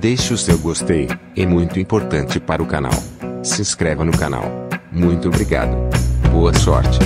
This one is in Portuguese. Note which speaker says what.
Speaker 1: Deixe o seu gostei, é muito importante para o canal. Se inscreva no canal. Muito obrigado. Boa sorte.